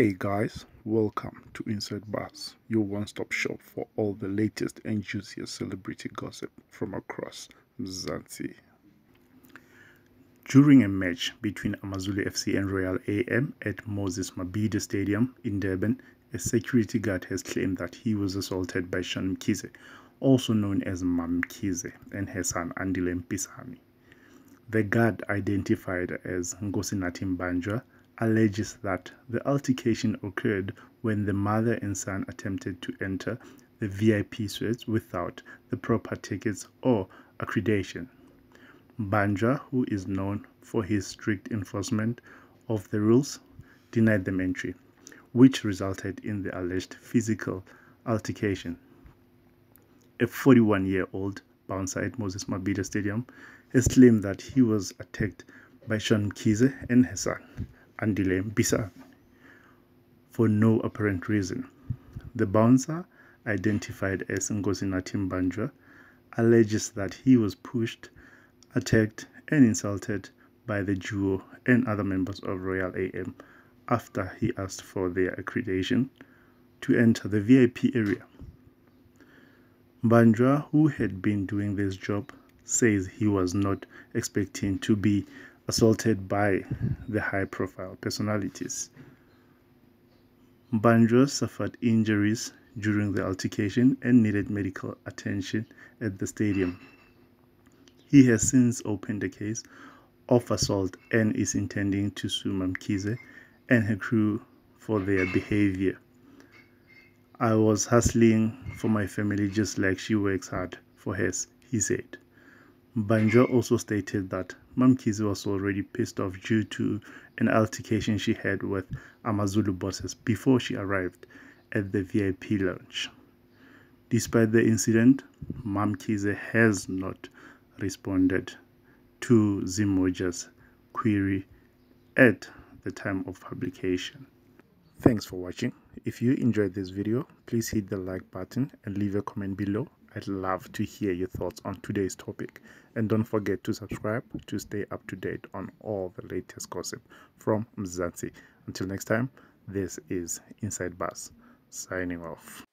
Hey guys, welcome to Inside Buzz, your one-stop shop for all the latest and juiciest celebrity gossip from across Mzansi. During a match between Amazulu FC and Royal AM at Moses Mabhida Stadium in Durban, a security guard has claimed that he was assaulted by Shauwn Mkhize, also known as Mam Mkhize, and her son Andile Mpisane. The guard, identified as Nkosinathi Mbanjwa, alleges that the altercation occurred when the mother and son attempted to enter the VIP suites without the proper tickets or accreditation. Mbanjwa, who is known for his strict enforcement of the rules, denied them entry, which resulted in the alleged physical altercation. A 41 year old bouncer at Moses Mabhida Stadium has claimed that he was attacked by Shauwn Mkhize and his son. Andile Mpisane for no apparent reason. The bouncer, identified as Nkosinathi Mbanjwa, alleges that he was pushed, attacked, and insulted by the duo and other members of Royal AM after he asked for their accreditation to enter the VIP area. Mbanjwa, who had been doing this job, says he was not expecting to be assaulted by the high profile personalities. Mbanjwa suffered injuries during the altercation and needed medical attention at the stadium. He has since opened a case of assault and is intending to sue Mamkhize and her crew for their behavior. I was hustling for my family just like she works hard for hers, he said. Mbanjwa also stated that Mamkhize was already pissed off due to an altercation she had with Amazulu bosses before she arrived at the VIP lounge. Despite the incident, Mamkhize has not responded to Zimoja's query at the time of publication. Thanks for watching. If you enjoyed this video, please hit the like button and leave a comment below I'd love to hear your thoughts on today's topic. And don't forget to subscribe to stay up to date on all the latest gossip from Mzansi. Until next time, this is Inside Buzz signing off.